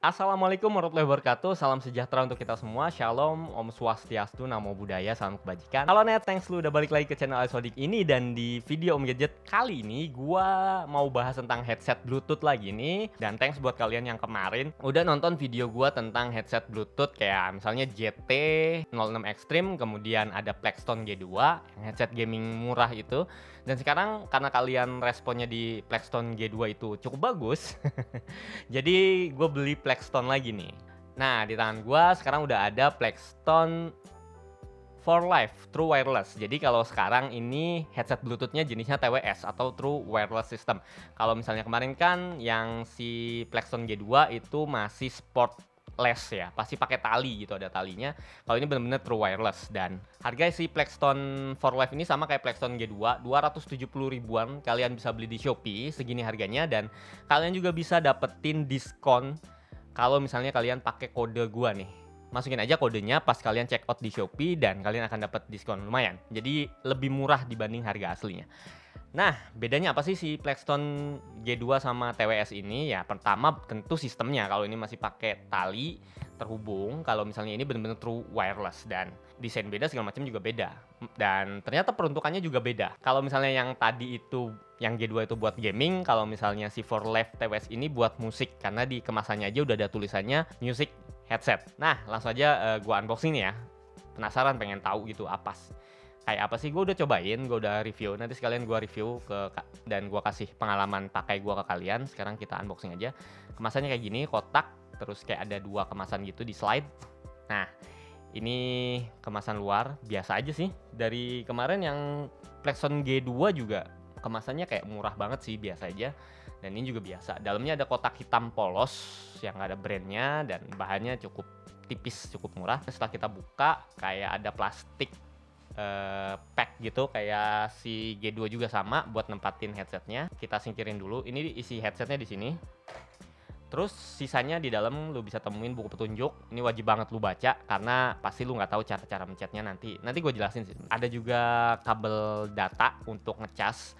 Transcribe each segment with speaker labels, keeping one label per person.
Speaker 1: Assalamualaikum warahmatullahi wabarakatuh. Salam sejahtera untuk kita semua. Shalom, Om Swastiastu, Namo Buddhaya, Salam Kebajikan. Halo Net, thanks lu udah balik lagi ke channel Asodik ini. Dan di video Om Gadget kali ini Gua mau bahas tentang headset bluetooth lagi nih. Dan thanks buat kalian yang kemarin Udah nonton video gua tentang headset bluetooth. Kayak misalnya JT 06 Extreme Kemudian ada Plexton G2 Yang headset gaming murah itu Dan sekarang karena kalian responnya di Plexton G2 itu cukup bagus Jadi gue beli Plexton lagi nih. Nah, di tangan gua sekarang udah ada Plexton for Life True Wireless. Jadi kalau sekarang ini headset Bluetoothnya jenisnya TWS atau True Wireless System. Kalau misalnya kemarin kan yang si Plexton G2 itu masih sport less ya, pasti pakai tali gitu ada talinya. Kalau ini benar-benar true wireless dan harga si Plexton for Life ini sama kayak Plexton G2, 270 ribuan. Kalian bisa beli di Shopee segini harganya dan kalian juga bisa dapetin diskon kalau misalnya kalian pakai kode gua nih masukin aja kodenya pas kalian check out di Shopee dan kalian akan dapat diskon lumayan. Jadi lebih murah dibanding harga aslinya. Nah, bedanya apa sih si Plexton G2 sama TWS ini? Ya, pertama tentu sistemnya. Kalau ini masih pakai tali terhubung, kalau misalnya ini benar-benar true wireless dan desain beda segala macam juga beda. Dan ternyata peruntukannya juga beda. Kalau misalnya yang tadi itu yang G2 itu buat gaming, kalau misalnya si For Life TWS ini buat musik karena di kemasannya aja udah ada tulisannya music headset. Nah, langsung aja uh, gua unboxing nih ya. Penasaran pengen tahu gitu apa kayak apa sih? Gue udah cobain gue udah review. Nanti sekalian gue review ke dan gue kasih pengalaman pakai gue ke kalian. Sekarang kita unboxing aja. Kemasannya kayak gini kotak terus kayak ada dua kemasan gitu di slide. Nah ini kemasan luar biasa aja sih. Dari kemarin yang Plexon G2 juga kemasannya kayak murah banget sih biasa aja. Dan ini juga biasa. Dalamnya ada kotak hitam polos yang ada brandnya dan bahannya cukup tipis cukup murah. Setelah kita buka kayak ada plastik uh, pack gitu kayak si G2 juga sama buat nempatin headsetnya. Kita singkirin dulu. Ini isi headsetnya di sini. Terus sisanya di dalam lu bisa temuin buku petunjuk. Ini wajib banget lu baca karena pasti lu nggak tahu cara-cara mencetnya nanti. Nanti gue jelasin sih. Ada juga kabel data untuk ngecas.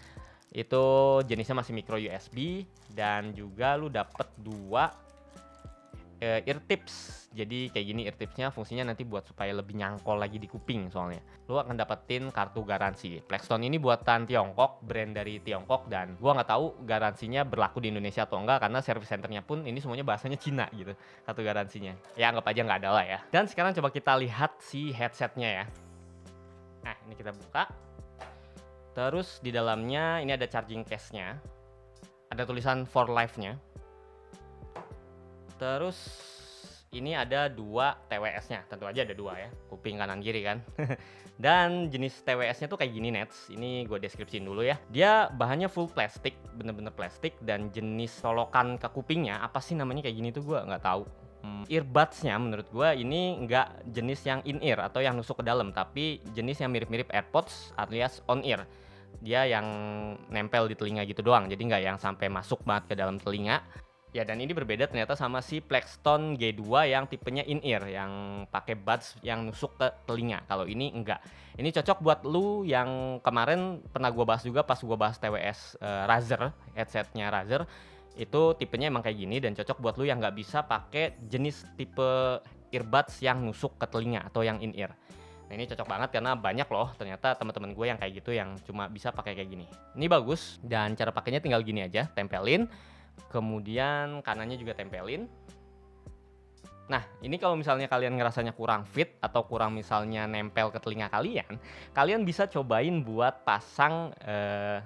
Speaker 1: Itu jenisnya masih micro USB dan juga lu dapet dua uh, ear tips. Jadi kayak gini ear tipsnya fungsinya nanti buat supaya lebih nyangkol lagi di kuping soalnya. Lu akan dapetin kartu garansi. Plexton ini buatan Tiongkok, brand dari Tiongkok dan gua nggak tahu garansinya berlaku di Indonesia atau enggak karena service centernya pun ini semuanya bahasanya Cina gitu kartu garansinya. Ya anggap aja nggak ada lah ya. Dan sekarang coba kita lihat si headsetnya ya. Nah ini kita buka. Terus di dalamnya ini ada charging case-nya. Ada tulisan for life-nya Terus ini ada dua TWS-nya, tentu aja ada dua ya, kuping kanan kiri kan. Dan jenis TWS-nya tuh kayak gini Nets, ini gue deskripsiin dulu ya. Dia bahannya full plastik, bener-bener plastik, dan jenis solokan ke kupingnya, apa sih namanya kayak gini tuh gue nggak tahu. Hmm, earbuds-nya menurut gue ini nggak jenis yang in-ear atau yang nusuk ke dalam, tapi jenis yang mirip-mirip AirPods alias on-ear. Dia yang nempel di telinga gitu doang, jadi nggak yang sampai masuk banget ke dalam telinga Ya dan ini berbeda ternyata sama si Plexton G2 yang tipenya in-ear yang pakai buds yang nusuk ke telinga. Kalau ini enggak. Ini cocok buat lu yang kemarin pernah gua bahas juga pas gua bahas TWS uh, eh, Razer, headsetnya Razer. Itu tipenya emang kayak gini dan cocok buat lu yang nggak bisa pakai jenis tipe earbuds yang nusuk ke telinga atau yang in-ear. Nah ini cocok banget karena banyak loh ternyata teman-teman gue yang kayak gitu yang cuma bisa pakai kayak gini. Ini bagus dan cara pakainya tinggal gini aja, tempelin kemudian kanannya juga tempelin Nah, ini kalau misalnya kalian ngerasanya kurang fit atau kurang misalnya nempel ke telinga kalian, kalian bisa cobain buat pasang eh,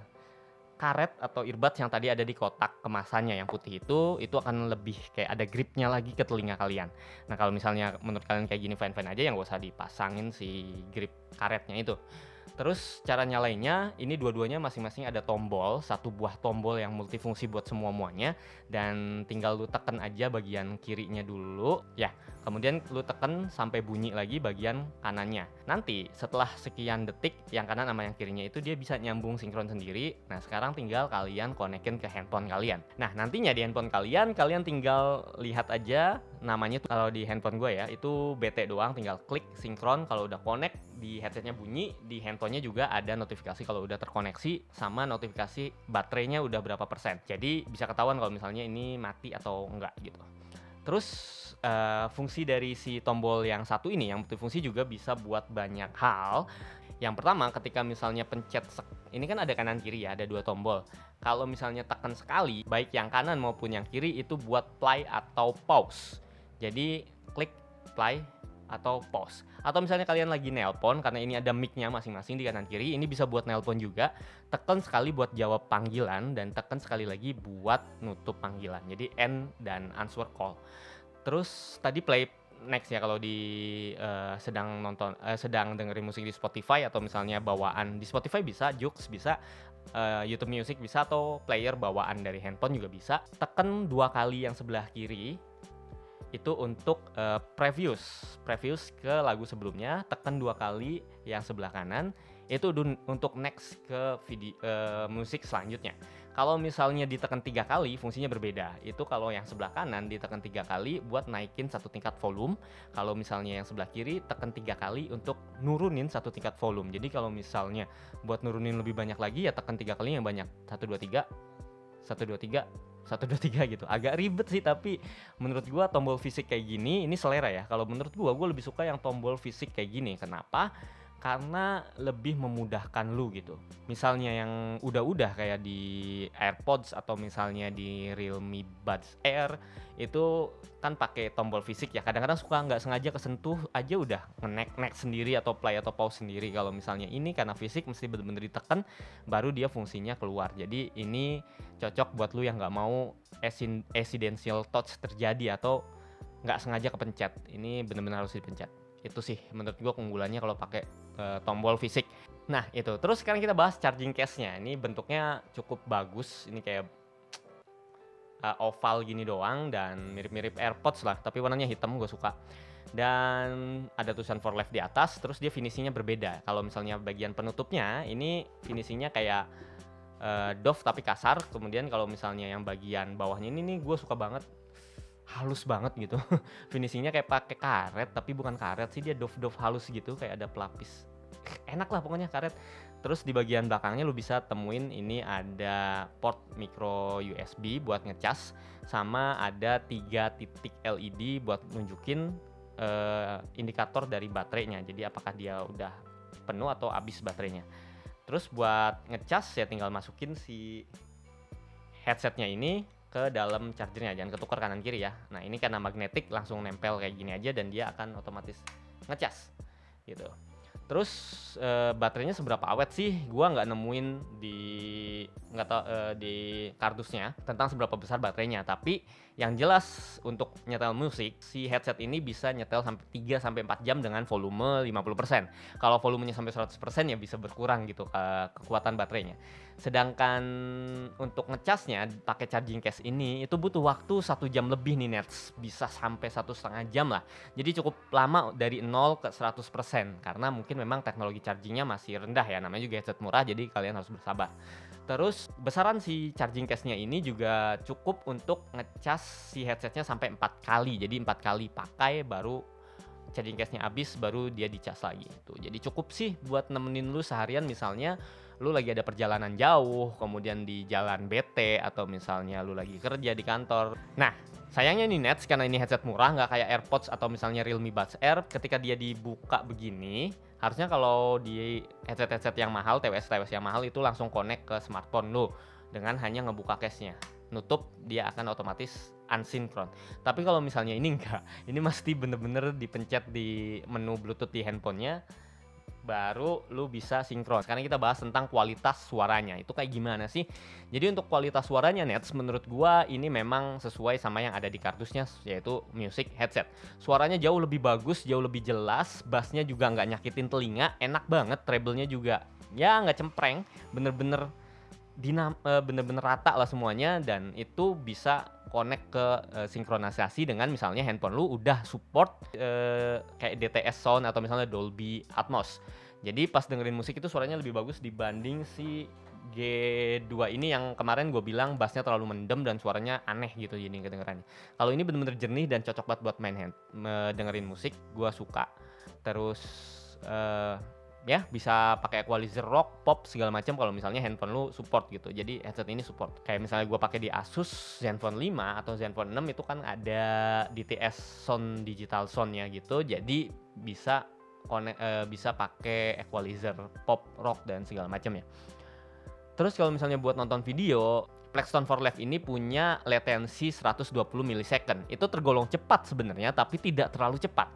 Speaker 1: karet atau earbuds yang tadi ada di kotak kemasannya yang putih itu, itu akan lebih kayak ada gripnya lagi ke telinga kalian. Nah, kalau misalnya menurut kalian kayak gini fine-fine aja, yang gak usah dipasangin si grip karetnya itu. Terus cara nyalainnya, ini dua-duanya masing-masing ada tombol, satu buah tombol yang multifungsi buat semua-muanya dan tinggal lu tekan aja bagian kirinya dulu. Ya, kemudian lu tekan sampai bunyi lagi bagian kanannya. Nanti setelah sekian detik yang kanan sama yang kirinya itu dia bisa nyambung sinkron sendiri. Nah, sekarang tinggal kalian konekin ke handphone kalian. Nah, nantinya di handphone kalian kalian tinggal lihat aja namanya kalau di handphone gue ya itu BT doang tinggal klik sinkron kalau udah connect di headsetnya bunyi di handphonenya juga ada notifikasi kalau udah terkoneksi sama notifikasi baterainya udah berapa persen jadi bisa ketahuan kalau misalnya ini mati atau enggak gitu Terus uh, fungsi dari si tombol yang satu ini yang multifungsi juga bisa buat banyak hal. Yang pertama ketika misalnya pencet ini kan ada kanan kiri ya, ada dua tombol. Kalau misalnya tekan sekali, baik yang kanan maupun yang kiri itu buat play atau pause. Jadi klik play atau pause. Atau misalnya kalian lagi nelpon karena ini ada mic-nya masing-masing di kanan kiri, ini bisa buat nelpon juga. Tekan sekali buat jawab panggilan dan tekan sekali lagi buat nutup panggilan. Jadi end dan answer call. Terus tadi play next ya kalau di uh, sedang nonton uh, sedang dengerin musik di Spotify atau misalnya bawaan di Spotify bisa, Jux bisa, uh, YouTube Music bisa atau player bawaan dari handphone juga bisa. Tekan dua kali yang sebelah kiri itu untuk uh, previews previews ke lagu sebelumnya tekan dua kali yang sebelah kanan itu untuk next ke video uh, musik selanjutnya. Kalau misalnya ditekan tiga kali fungsinya berbeda. Itu kalau yang sebelah kanan ditekan tiga kali buat naikin satu tingkat volume. Kalau misalnya yang sebelah kiri tekan tiga kali untuk nurunin satu tingkat volume. Jadi kalau misalnya buat nurunin lebih banyak lagi ya tekan tiga kali yang banyak. Satu dua tiga. Satu dua tiga satu dua tiga gitu. Agak ribet sih tapi menurut gua tombol fisik kayak gini ini selera ya. Kalau menurut gua gua lebih suka yang tombol fisik kayak gini. Kenapa karena lebih memudahkan lu gitu. Misalnya yang udah-udah kayak di AirPods atau misalnya di Realme Buds Air itu kan pakai tombol fisik ya. Kadang-kadang suka nggak sengaja kesentuh aja udah nge nek sendiri atau play atau pause sendiri. Kalau misalnya ini karena fisik mesti bener-bener ditekan baru dia fungsinya keluar. Jadi ini cocok buat lu yang nggak mau accidental touch terjadi atau nggak sengaja kepencet. Ini bener-bener harus dipencet itu sih menurut gue keunggulannya kalau pakai uh, tombol fisik. Nah itu. Terus sekarang kita bahas charging case-nya. Ini bentuknya cukup bagus. Ini kayak uh, oval gini doang dan mirip-mirip AirPods lah tapi warnanya hitam gue suka. Dan ada tulisan for life di atas terus dia finishingnya berbeda. Kalau misalnya bagian penutupnya ini finishingnya kayak uh, doff tapi kasar. Kemudian kalau misalnya yang bagian bawahnya ini nih gue suka banget halus banget gitu. Finishingnya kayak pakai karet tapi bukan karet sih dia doff doff halus gitu kayak ada pelapis. Enak lah pokoknya karet. Terus di bagian belakangnya lu bisa temuin ini ada port micro USB buat ngecas sama ada tiga titik LED buat nunjukin uh, indikator dari baterainya. Jadi apakah dia udah penuh atau habis baterainya. Terus buat ngecas ya tinggal masukin si headsetnya ini ke dalam chargernya jangan ketukar kanan kiri ya. Nah ini karena magnetik langsung nempel kayak gini aja dan dia akan otomatis ngecas gitu. Terus e, baterainya seberapa awet sih? Gua nggak nemuin di nggak tau e, di kardusnya tentang seberapa besar baterainya. Tapi yang jelas untuk nyetel musik si headset ini bisa nyetel sampai 3 sampai 4 jam dengan volume 50%. Kalau volumenya sampai 100% ya bisa berkurang gitu ke kekuatan baterainya. Sedangkan untuk ngecasnya pakai charging case ini itu butuh waktu satu jam lebih nih Nets, bisa sampai satu setengah jam lah. Jadi cukup lama dari 0 ke 100% karena mungkin memang teknologi chargingnya masih rendah ya, namanya juga headset murah jadi kalian harus bersabar. Terus besaran si charging case-nya ini juga cukup untuk ngecas si headsetnya sampai empat kali. Jadi empat kali pakai baru charging case-nya habis baru dia dicas lagi. Tuh. Jadi cukup sih buat nemenin lu seharian misalnya lu lagi ada perjalanan jauh, kemudian di jalan BT atau misalnya lu lagi kerja di kantor. Nah, sayangnya nih Nets karena ini headset murah nggak kayak AirPods atau misalnya Realme Buds Air ketika dia dibuka begini harusnya kalau di headset-headset yang mahal, TWS-TWS yang mahal itu langsung connect ke smartphone lo dengan hanya ngebuka case-nya. Nutup dia akan otomatis unsinkron. Tapi kalau misalnya ini enggak, ini mesti bener-bener dipencet di menu Bluetooth di handphonenya baru lu bisa sinkron. Sekarang kita bahas tentang kualitas suaranya. Itu kayak gimana sih? Jadi untuk kualitas suaranya Nets menurut gua ini memang sesuai sama yang ada di kardusnya yaitu music headset. Suaranya jauh lebih bagus, jauh lebih jelas, bassnya juga nggak nyakitin telinga, enak banget, treble-nya juga ya nggak cempreng, bener-bener dinam eh, bener-bener rata lah semuanya dan itu bisa connect ke uh, sinkronisasi dengan misalnya handphone lu udah support uh, kayak DTS sound atau misalnya Dolby Atmos. Jadi pas dengerin musik itu suaranya lebih bagus dibanding si G2 ini yang kemarin gue bilang bassnya terlalu mendem dan suaranya aneh gitu jadi kedengerannya. Kalau ini bener-bener jernih dan cocok banget buat main hand, dengerin musik, gue suka. Terus uh, ya bisa pakai equalizer rock pop segala macam kalau misalnya handphone lu support gitu jadi headset ini support kayak misalnya gua pakai di Asus Zenfone 5 atau Zenfone 6 itu kan ada DTS sound digital soundnya gitu jadi bisa connect, uh, bisa pakai equalizer pop rock dan segala macam ya terus kalau misalnya buat nonton video Plexton for Live ini punya latensi 120 milisecond. Itu tergolong cepat sebenarnya, tapi tidak terlalu cepat.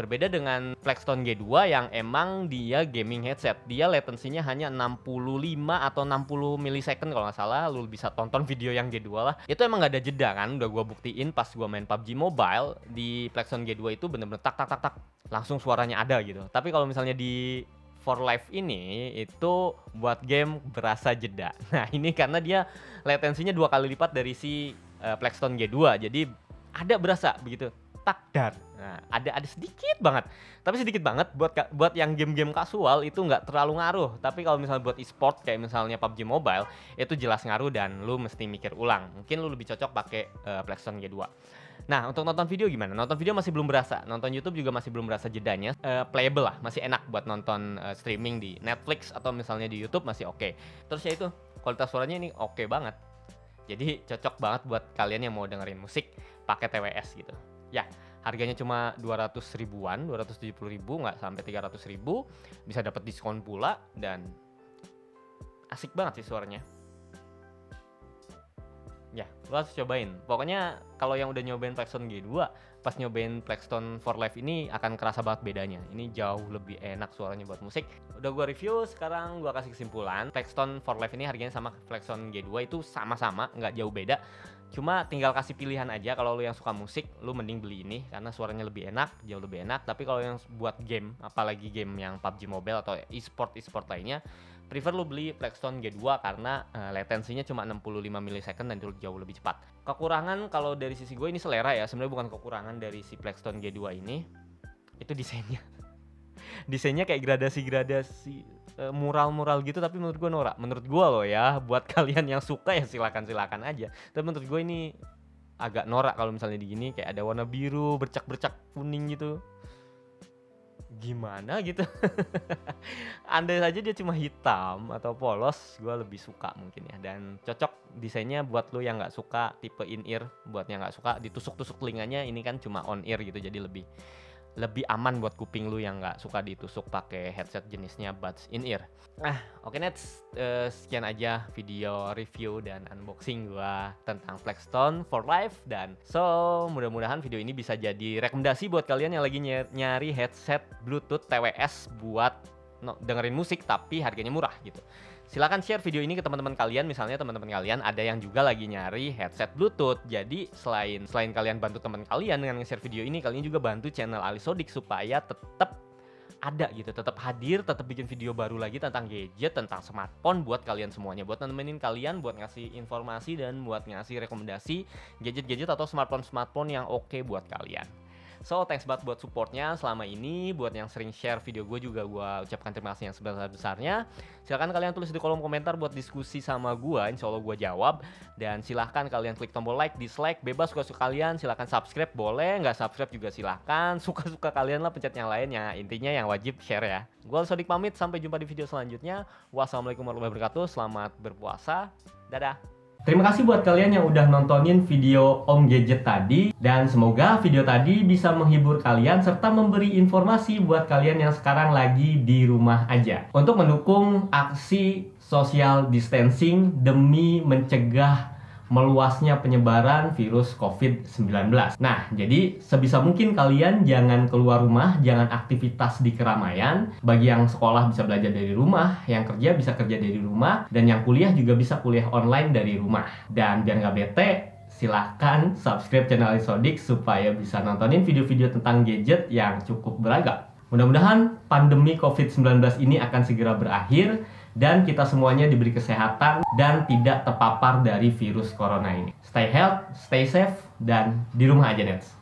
Speaker 1: Berbeda dengan Plexton G2 yang emang dia gaming headset. Dia latensinya hanya 65 atau 60 milisecond kalau nggak salah. Lu bisa tonton video yang G2 lah. Itu emang nggak ada jeda kan. Udah gua buktiin pas gua main PUBG Mobile di Plexton G2 itu bener-bener tak tak tak tak langsung suaranya ada gitu. Tapi kalau misalnya di for life ini itu buat game berasa jeda. Nah ini karena dia latensinya dua kali lipat dari si uh, Plexton G2, jadi ada berasa begitu tak dar. Nah ada ada sedikit banget, tapi sedikit banget buat buat yang game-game kasual itu nggak terlalu ngaruh. Tapi kalau misalnya buat e-sport kayak misalnya PUBG Mobile itu jelas ngaruh dan lu mesti mikir ulang. Mungkin lu lebih cocok pakai uh, Plexton G2. Nah, untuk nonton video gimana? Nonton video masih belum berasa. Nonton YouTube juga masih belum berasa jedanya. Uh, playable lah, masih enak buat nonton uh, streaming di Netflix atau misalnya di YouTube masih oke. Okay. Terus ya itu, kualitas suaranya ini oke okay banget. Jadi cocok banget buat kalian yang mau dengerin musik pakai TWS gitu. Ya, harganya cuma 200 ribuan, 270 ribu, nggak sampai 300 ribu. Bisa dapat diskon pula dan asik banget sih suaranya. Ya lo harus cobain. Pokoknya kalau yang udah nyobain Plexton G2 pas nyobain Plexton for Life ini akan kerasa banget bedanya. Ini jauh lebih enak suaranya buat musik. Udah gua review sekarang gua kasih kesimpulan. Plexton for Life ini harganya sama Plexton G2 itu sama-sama nggak jauh beda cuma tinggal kasih pilihan aja kalau lu yang suka musik lu mending beli ini karena suaranya lebih enak jauh lebih enak tapi kalau yang buat game apalagi game yang PUBG Mobile atau e-sport e-sport lainnya prefer lu beli Plexton G2 karena uh, latensinya cuma 65 milisecond dan itu jauh lebih cepat. Kekurangan kalau dari sisi gue ini selera ya, sebenarnya bukan kekurangan dari si Plexton G2 ini. Itu desainnya. desainnya kayak gradasi-gradasi mural-mural gitu tapi menurut gue norak. Menurut gue loh ya, buat kalian yang suka ya silakan-silakan aja. Tapi menurut gue ini agak norak kalau misalnya di gini kayak ada warna biru, bercak-bercak kuning gitu gimana gitu andai saja dia cuma hitam atau polos gue lebih suka mungkin ya dan cocok desainnya buat lo yang nggak suka tipe in ear buat yang nggak suka ditusuk-tusuk telinganya ini kan cuma on ear gitu jadi lebih lebih aman buat kuping lu yang nggak suka ditusuk pakai headset jenisnya buds in ear. Nah, oke okay, next uh, sekian aja video review dan unboxing gua tentang Flexstone for Life dan so mudah-mudahan video ini bisa jadi rekomendasi buat kalian yang lagi nyari headset Bluetooth TWS buat no, dengerin musik tapi harganya murah gitu silahkan share video ini ke teman-teman kalian. Misalnya teman-teman kalian ada yang juga lagi nyari headset bluetooth. Jadi selain selain kalian bantu teman kalian dengan nge-share video ini kalian juga bantu channel Alisodik supaya tetap ada gitu tetap hadir tetap bikin video baru lagi tentang gadget tentang smartphone buat kalian semuanya. Buat nemenin kalian buat ngasih informasi dan buat ngasih rekomendasi gadget-gadget atau smartphone-smartphone yang oke okay buat kalian So thanks banget buat supportnya selama ini. Buat yang sering share video gue juga gue ucapkan terima kasih yang sebesar-besarnya. Silahkan kalian tulis di kolom komentar buat diskusi sama gue Insya Allah gue jawab. Dan silahkan kalian klik tombol like, dislike, bebas suka-suka kalian Silahkan subscribe. Boleh, nggak subscribe juga silahkan. Suka-suka kalian lah pencet yang lain ya Intinya yang wajib share ya. Gue Sodik pamit, sampai jumpa di video selanjutnya. Wassalamualaikum warahmatullahi wabarakatuh. Selamat berpuasa. Dadah Terima kasih buat kalian yang udah nontonin video Om Gadget tadi dan semoga video tadi bisa menghibur kalian serta memberi informasi buat kalian yang sekarang lagi di rumah aja. Untuk mendukung aksi social distancing demi mencegah meluasnya penyebaran virus COVID-19. Nah, jadi sebisa mungkin kalian jangan keluar rumah, jangan aktivitas di keramaian. Bagi yang sekolah bisa belajar dari rumah, yang kerja bisa kerja dari rumah, dan yang kuliah juga bisa kuliah online dari rumah. Dan biar nggak bete, silahkan subscribe channel Isodik supaya bisa nontonin video-video tentang gadget yang cukup beragam. Mudah-mudahan pandemi COVID-19 ini akan segera berakhir dan kita semuanya diberi kesehatan dan tidak terpapar dari virus corona ini. Stay healthy, stay safe, dan di rumah aja, Nets.